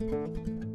Música